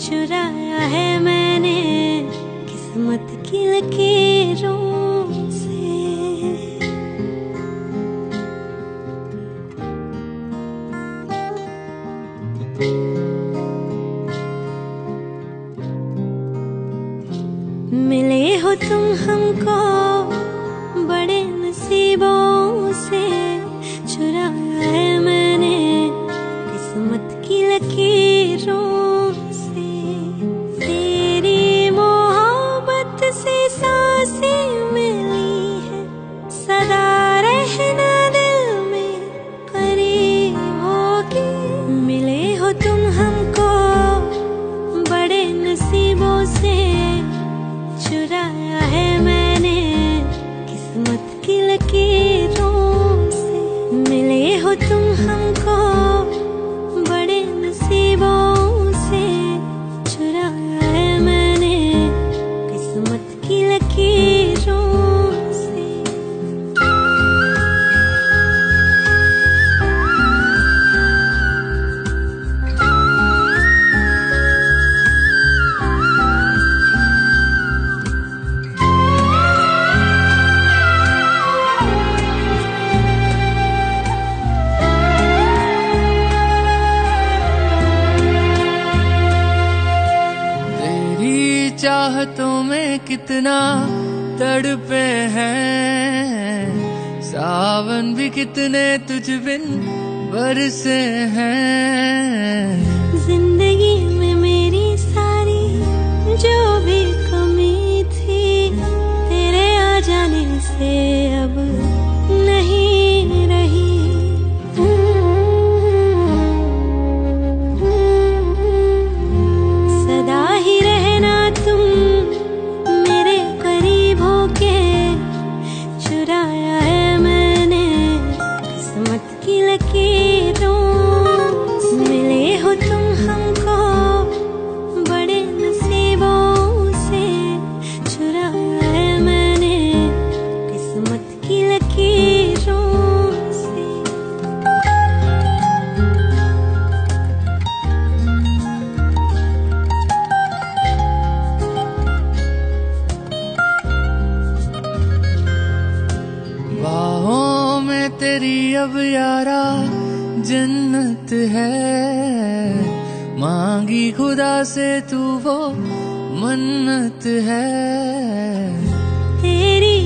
चुराया है मैंने किस्मत की लकीरों मिले हो तुम हमको बड़े नसीबों से। मिले हो कितना तड़पे हैं। सावन भी कितने तुझ बिन बरसे हैं। ज़िंदगी में मेरी सारी जो भी कमी थी, तेरे आ जाने से अब तेरी अब यारा जन्नत है। मांगी खुदा से तू वो मन्नत है। तेरी